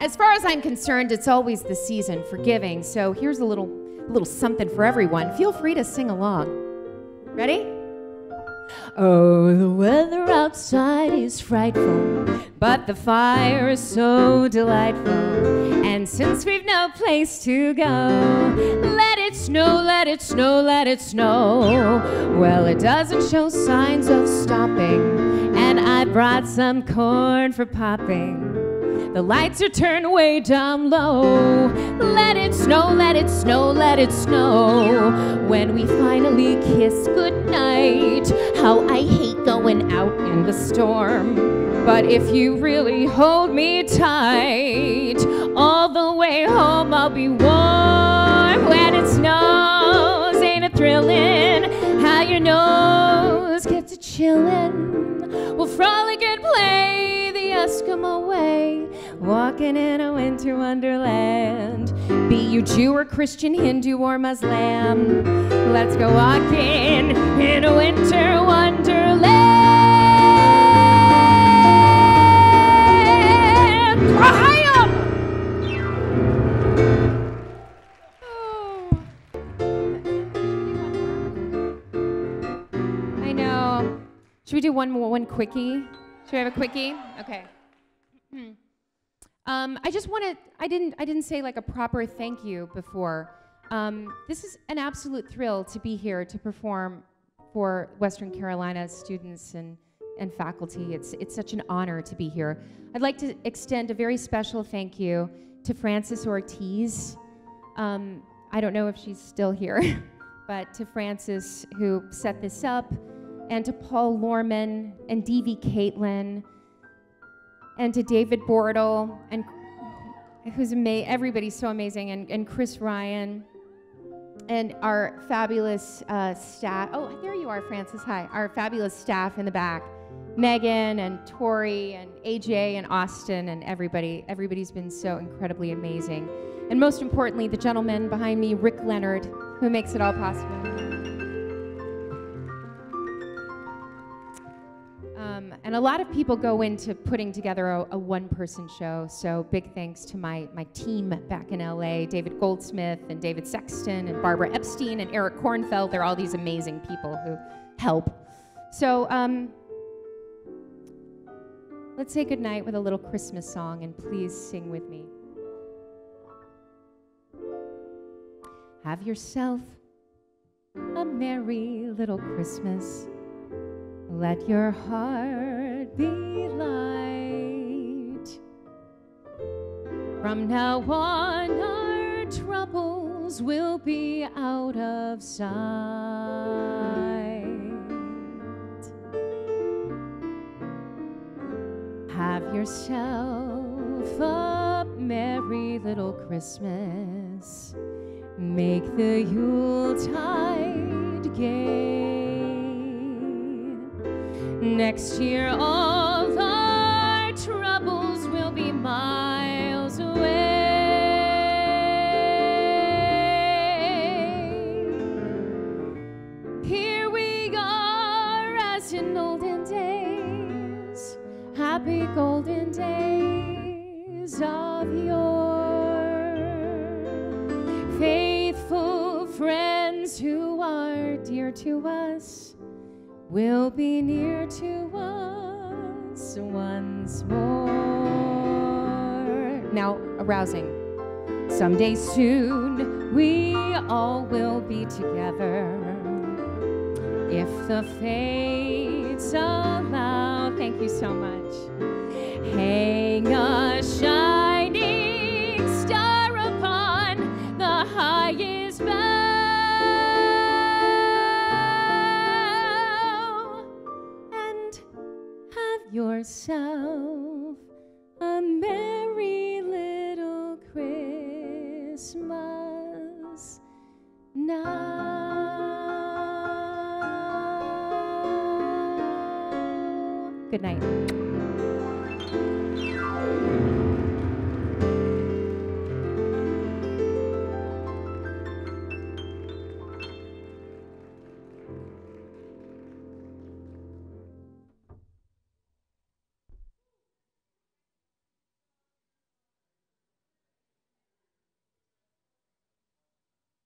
as far as I'm concerned, it's always the season for giving. So here's a little, little something for everyone. Feel free to sing along. Ready? Oh, the weather outside is frightful, but the fire is so delightful. And since we've no place to go, let it snow, let it snow, let it snow. Well, it doesn't show signs of stopping, and I brought some corn for popping. The lights are turned way down low. Let it snow, let it snow, let it snow. When we finally kiss goodnight, how I hate going out in the storm. But if you really hold me tight, all the way home I'll be warm. When it snows, ain't it thrilling? How your nose gets a chillin'. We'll frolic and play Eskimo way, walking in a winter wonderland. Be you Jew or Christian, Hindu or Muslim, let's go walking in a winter wonderland. Ohio! Oh. I know. Should we do one more, one quickie? Should we have a quickie? Okay. Hmm. Um, I just want to. I didn't. I didn't say like a proper thank you before. Um, this is an absolute thrill to be here to perform for Western Carolina students and and faculty. It's it's such an honor to be here. I'd like to extend a very special thank you to Frances Ortiz. Um, I don't know if she's still here, but to Frances who set this up, and to Paul Lorman and D.V. Caitlin and to David Bortle, and who's everybody's so amazing, and, and Chris Ryan, and our fabulous uh, staff. Oh, there you are, Frances. Hi. Our fabulous staff in the back. Megan and Tori and AJ and Austin and everybody. Everybody's been so incredibly amazing. And most importantly, the gentleman behind me, Rick Leonard, who makes it all possible. And a lot of people go into putting together a, a one-person show. So big thanks to my, my team back in LA, David Goldsmith and David Sexton and Barbara Epstein and Eric Kornfeld. They're all these amazing people who help. So um, let's say goodnight with a little Christmas song, and please sing with me. Have yourself a merry little Christmas. Let your heart be light. From now on, our troubles will be out of sight. Have yourself a merry little Christmas. Make the Yuletide gay. Next year, all our troubles will be miles away. Here we are, as in olden days, happy golden days of yore. Faithful friends who are dear to us will be near to us once more. Now, arousing. Someday soon we all will be together. If the fates allow, thank you so much. Hang a yourself a merry little Christmas now. Good night.